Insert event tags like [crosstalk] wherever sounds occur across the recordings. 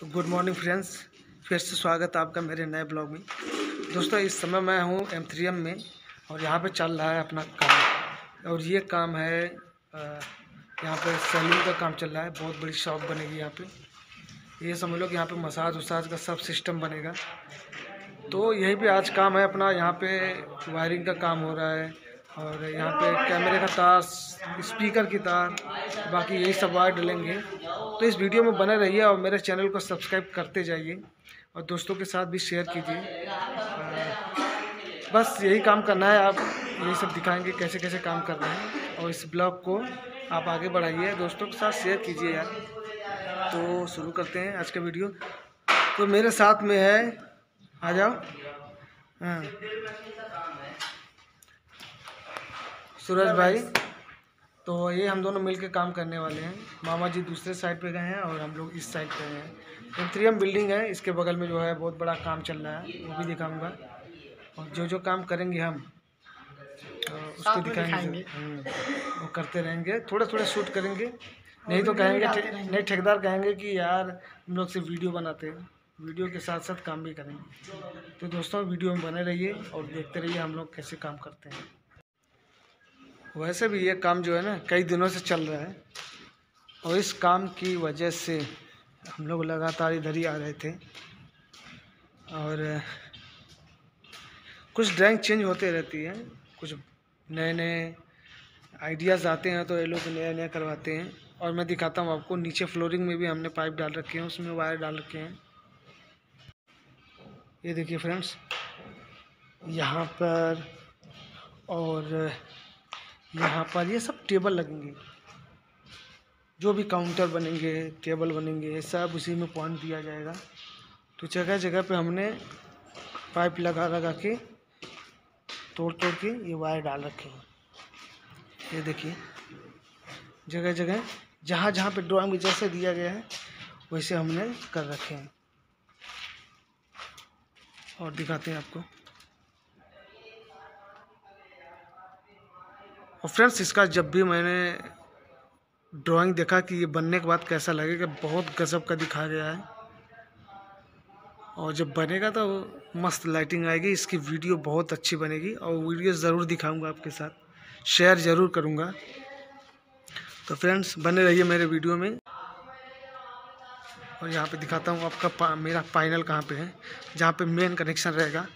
तो good morning friends, फिर से स्वागत है आपका मेरे नए ब्लॉग में। दोस्तों, इस समय मैं हूँ एम में और यहाँ पे चल रहा है अपना काम। और ये काम है यहाँ पे सैलून का काम चल रहा है, बहुत बड़ी शॉप बनेगी यहाँ पे। ये समझ लो कि यहाँ पे मसाज वसाज का सब सिस्टम बनेगा। तो यही पे आज काम है अपना, यहाँ पे वायरिंग का काम हो रहा है और यहाँ पे कैमरे का तार, स्पीकर की तार, बाकी यही सब वायर डलेंगे। तो इस वीडियो में बने रहिए और मेरे चैनल को सब्सक्राइब करते जाइए और दोस्तों के साथ भी शेयर कीजिए। बस यही काम करना है। आप यही सब दिखाएँगे कैसे कैसे काम कर रहे हैं और इस ब्लॉग को आप आगे बढ़ाइए। दोस्तों के साथ शेयर कीजिए यार। तो शुरू करते हैं आज का वीडियो। तो मेरे साथ में है, आ जाओ। हाँ। सूरज भाई। तो ये हम दोनों मिलके काम करने वाले हैं। मामा जी दूसरे साइड पे गए हैं और हम लोग इस साइड पे हैं। एंथ्रियम बिल्डिंग है। इसके बगल में जो है बहुत बड़ा काम चल रहा है। वो भी दिखाऊँगा। और जो जो काम करेंगे हम तो उसको दिखाएँगे। हम्म, वो करते रहेंगे। थोड़े थोड़े शूट करेंगे नहीं तो कहेंगे नहीं ठेकेदार कहेंगे कि यार हम लोग से वीडियो बनाते हैं। वीडियो के साथ साथ काम भी करेंगे। तो दोस्तों वीडियो में बने रहिए और देखते रहिए हम लोग कैसे काम करते हैं। वैसे भी ये काम जो है ना कई दिनों से चल रहा है। और इस काम की वजह से हम लोग लगातार इधर ही आ रहे थे। और, कुछ ड्राइंग चेंज होते रहती है। कुछ नए नए आइडियाज़ आते हैं तो ये लोग नया नया करवाते हैं। और मैं दिखाता हूँ आपको, नीचे फ्लोरिंग में भी हमने पाइप डाल रखे हैं, उसमें वायर डाल रखे हैं। ये देखिए फ्रेंड्स, यहाँ पर और यहाँ पर ये सब टेबल लगेंगे। जो भी काउंटर बनेंगे, टेबल बनेंगे सब उसी में पॉइंट दिया जाएगा। तो जगह जगह पे हमने पाइप लगा लगा के तोड़ तोड़ के ये वायर डाल रखे हैं। ये देखिए जगह जगह जहाँ जहाँ पे ड्राइंग में जैसे दिया गया है, वैसे हमने कर रखे हैं। और दिखाते हैं आपको। और फ्रेंड्स इसका जब भी मैंने ड्राइंग देखा कि ये बनने के बाद कैसा लगेगा बहुत गजब का दिखा गया है। और जब बनेगा तो मस्त लाइटिंग आएगी इसकी वीडियो बहुत अच्छी बनेगी और वीडियो ज़रूर दिखाऊँगा आपके साथ। शेयर ज़रूर करूँगा। तो फ्रेंड्स बने रहिए मेरे वीडियो में। और यहाँ पे दिखाता हूँ आपका पा, मेरा फाइनल कहाँ पे है जहाँ पे मेन कनेक्शन रहेगा।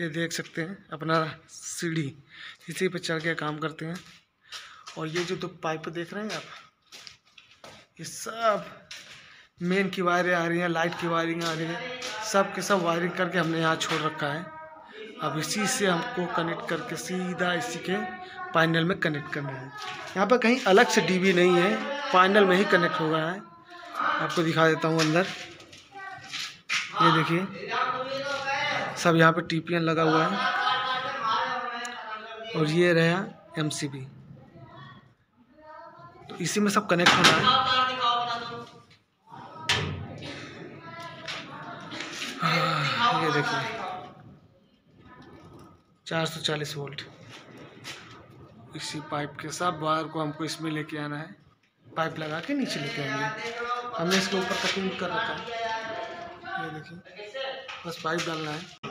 ये देख सकते हैं, अपना सीढ़ी इसी पे चढ़ के काम करते हैं। और ये जो दो पाइप देख रहे हैं आप, ये सब मेन की वायरें आ रही हैं लाइट की वायरिंग आ रही है, सब के सब वायरिंग करके हमने यहाँ छोड़ रखा है। अब इसी से हमको कनेक्ट करके सीधा इसी के पैनल में कनेक्ट करना है। यहाँ पर कहीं अलग से डीबी नहीं है पैनल में ही कनेक्ट हो रहा है। आपको दिखा देता हूँ अंदर। ये देखिए। सब यहाँ पे टीपीएन लगा हुआ है। और ये रहा एमसीबी तो इसी में सब कनेक्ट होना है। हाँ, ये देखिए। चार सौ चालीस वोल्ट। इसी पाइप के साथ वायर को हमको इसमें लेके आना है। पाइप लगा के नीचे लेके आएँगे। हमने इसके ऊपर कटिंग कर रखा है। ये देखिए। बस पाइप डालना है।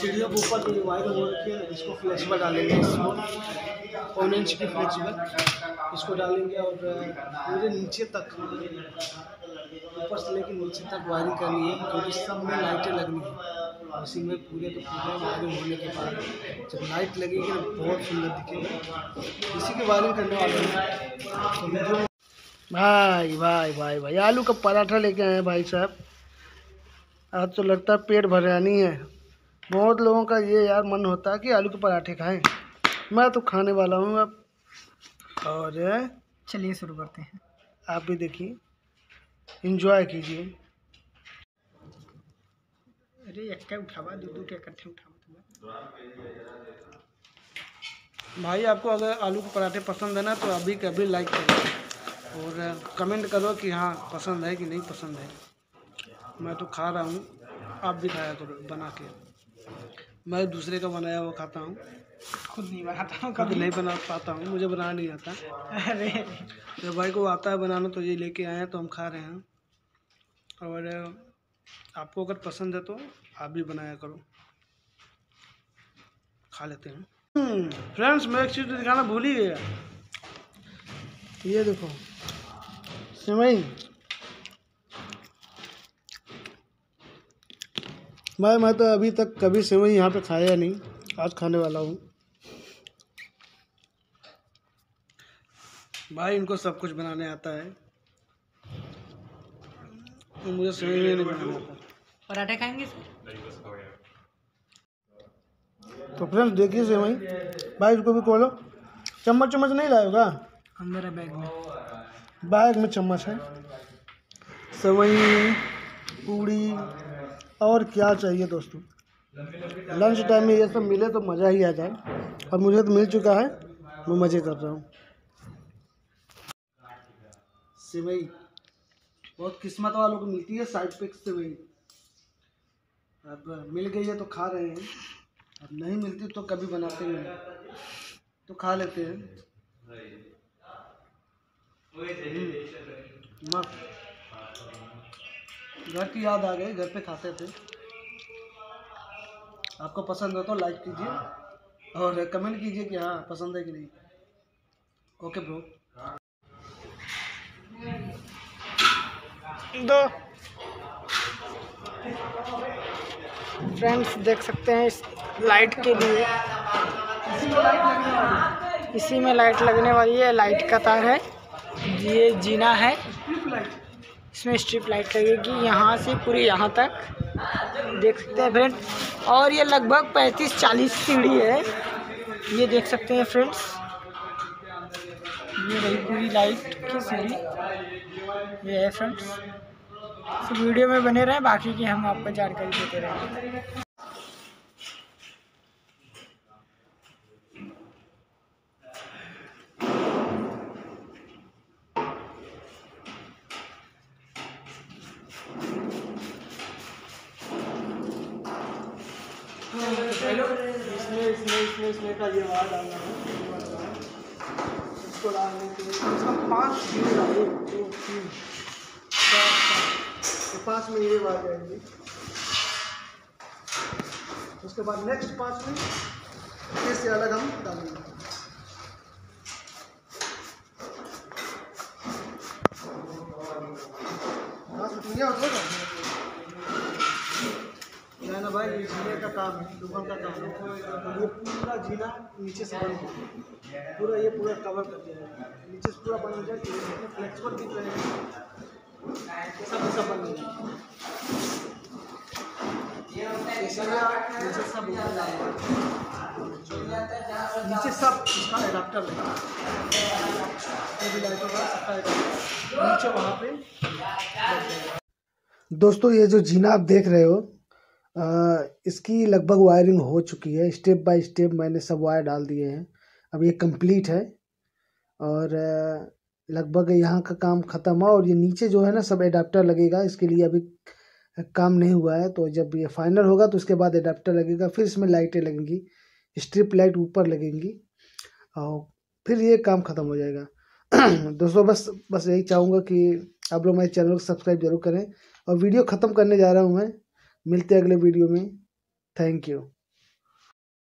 सीढ़ियों के ऊपर जो वायर हो रखी है, इसको फ्लेक्सिबल डालेंगे पौने इंच की फ्लेक्सिबल इसको डालेंगे और पूरे नीचे तक, ऊपर से लेकर नीचे तक वायरिंग करनी है, क्योंकि सब में लाइटें लगनी है। उसी में पूरे के पूरे वायरिंग होने के बाद, जब लाइट लगेगी तो बहुत सुंदर दिखेगा। इसी की वायरिंग करने वाले हैं। तो भाई भाई भाई भाई, आलू का पराठा लेके आए हैं भाई साहब। आज तो लगता है पेट भरानी है। बहुत लोगों का ये यार मन होता है कि आलू के पराठे खाएँ। मैं तो खाने वाला हूँ अब। और चलिए शुरू करते हैं। आप भी देखिए। इंजॉय कीजिए। अरे एक उठावा दो दो के इकट्ठे उठावा भाई आपको अगर आलू के पराठे पसंद है ना तो अभी के अभी लाइक करो। और कमेंट करो कि हाँ पसंद है कि नहीं पसंद है। मैं तो खा रहा हूँ। आप भी खाया करो बना के। मैं दूसरे का बनाया हुआ खाता हूँ। खुद नहीं बनाता हूँ कभी। नहीं बना पाता हूँ मुझे बनाना नहीं आता। अरे। जब भाई को आता है बनाना तो ये लेके आए हैं तो हम खा रहे हैं। और आपको अगर पसंद है तो आप भी बनाया करो। खा लेते हैं। फ्रेंड्स मैं एक चीज़ दिखाना भूल ही गया। ये देखो सिमई। भाई मैं तो अभी तक कभी सिमई यहाँ पे खाया नहीं। आज खाने वाला हूँ। भाई इनको सब कुछ बनाने आता है। तो मुझे सिमई नहीं बनाना आता। पराठे खाएँगे तो फ्रेंड्स देखिए सेवई भाई इसको भी खोलो। चम्मच चम्मच नहीं लाएगा अंदर है बैग में। बैग में चम्मच है। सेवई पूड़ी और क्या चाहिए दोस्तों? लंच टाइम में ये सब मिले तो मज़ा ही आ जाए। और मुझे तो मिल चुका है मैं मज़े कर रहा हूँ। सेवई बहुत किस्मत वालों को मिलती है साइड पे सेवई। अब मिल गई है तो खा रहे हैं। अब नहीं मिलती तो कभी बनाते नहीं। तो खा लेते हैं। हम्म, मस्त। घर की याद आ गई घर पे खाते थे। आपको पसंद हो तो लाइक कीजिए और कमेंट कीजिए कि हाँ पसंद है कि नहीं। ओके ब्रो दो। फ्रेंड्स देख सकते हैं इस लाइट के लिए। इसी में लाइट लगने वाली है। लाइट का तार है। ये जीना है। इसमें स्ट्रिप लाइट लगेगी। यहाँ से पूरी यहाँ तक। देख सकते हैं फ्रेंड और ये लगभग 35-40 सीढ़ी है। ये देख सकते हैं फ्रेंड्स ये रही पूरी लाइट की सीढ़ी। ये है फ्रेंड्स तो वीडियो में बने रहें। बाकी की हम आपको जानकारी देते रहेंगे है में ये जाएँगी उसके बाद नेक्स्ट पाँच में फिर से अलग हम डालेंगे पाँच रुपया होता है भाई, ये झीले का काम है, दुकान का काम है। तो ये पूरा झीला नीचे से बंद। पूरा ये पूरा कवर कर दिया नीचे से पूरा बंद हो जाए फ्लेक्सिबल दिख रहे हैं। सब सब बंद हो नीचे सब। नीचे सब इसका एडाप्टर लगा लाइटों का सबका एडाप्टर नीचे वहाँ पे दोस्तों, ये जो जीना आप देख रहे हो इसकी लगभग वायरिंग हो चुकी है। स्टेप बाय स्टेप मैंने सब वायर डाल दिए हैं। अब ये कंप्लीट है और लगभग यहाँ का काम ख़त्म है और ये नीचे जो है ना सब एडाप्टर लगेगा। इसके लिए अभी काम नहीं हुआ है तो जब ये फाइनल होगा तो उसके बाद एडाप्टर लगेगा। फिर इसमें लाइटें लगेंगी स्ट्रिप लाइट ऊपर लगेंगी और फिर ये काम ख़त्म हो जाएगा। [clears throat] दोस्तों, बस बस यही चाहूँगा कि आप लोग मेरे चैनल को सब्सक्राइब ज़रूर करें और वीडियो ख़त्म करने जा रहा हूँ मैं। मिलते हैं अगले वीडियो में। Thank you